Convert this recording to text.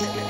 Gracias.